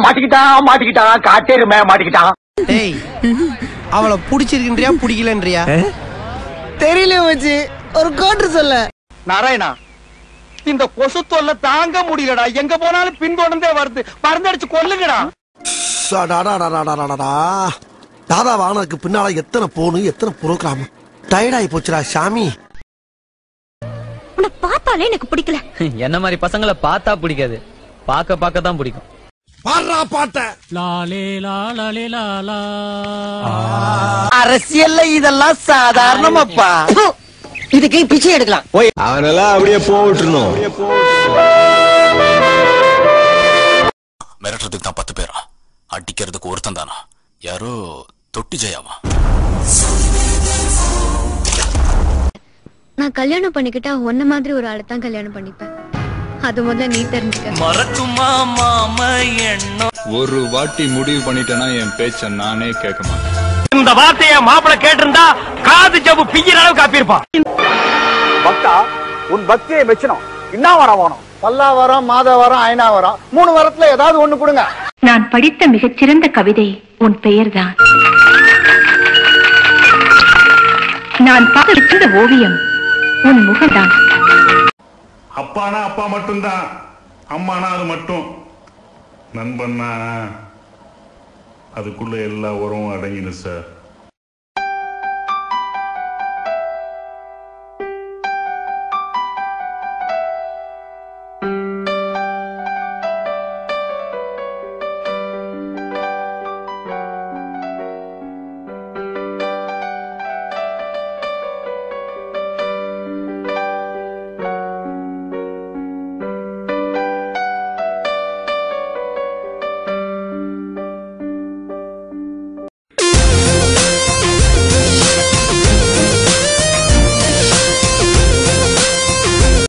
மாட்டிக்கிட்டான் மாட்டிக்கிட்டான். காட்டேருமே மாட்டிக்கிட்டான். டேய் அவளை புடிச்சிருக்கின்றியா பிடிக்கலன்றியா? தெரியல மச்சி. ஒரு கோட்டு சொல்ல. நாராயணா இந்த கொசு தொல்லை தாங்க முடியலடா. எங்க போனாலும் பின்தொடர்ந்தே வருது. மருந்தடிச்சு கொல்லுங்கடா. தாதா வாங்கினதுக்கு பின்னால எத்தனை போனு எத்தனை புரோகிராம் டயர்டாயி போச்சுடா சாமி. உன்னை பார்த்தாலே எனக்கு பிடிக்கல. என்ன மாதிரி பசங்களை பார்த்தா பிடிக்காது. பார்க்க பார்க்க தான் பிடிக்கும். பாடுறா பாட்ட. அரசியல்ல இதெல்லாம் சாதாரணமாப்பா. இதுக்கு பிச்சை எடுக்கலாம். அவனெல்லாம் அப்படியே போட்டுருணும் மிரட்டுறதுக்கு தான் பத்து பேரா? அடிக்கிறதுக்கு ஒருத்தன் தானா? யாரோ தொட்டி ஜெயாவா? நான் கல்யாணம் பண்ணிக்கிட்டா உன்ன மாதிரி ஒரு ஆளை தான் கல்யாணம் பண்ணிப்பேன். அது முதல்ல நீ தெரிஞ்சுக்க. ஒரு வாட்டி முடிவு பண்ணிட்டேன்னா என் பேச்ச நானே கேட்க மாட்டேன். இந்த வார்த்தைய மாப்பிள கேட்டிருந்தா காது ஜவ்வு பிய்யிற அளவுக்கு காப்பியிருப்பான் பக்தா உன் பக்தியை மெச்சணும் என்ன வரம் வேணும் பல்லாவரம் மாதவரம் ஐநாவரம். மூணு வரத்துல ஏதாவது ஒண்ணு கொடுங்க. நான் படித்த மிகச்சிறந்த கவிதை உன் பெயர்தான். நான் பார்த்த ஓவியம் உன் முகம்தான். அப்பானா அப்பா மட்டும்தான். அம்மானா அது மட்டும். நண்பன்னா அதுக்குள்ள எல்லா உரமும் அடங்கிடும் சார்.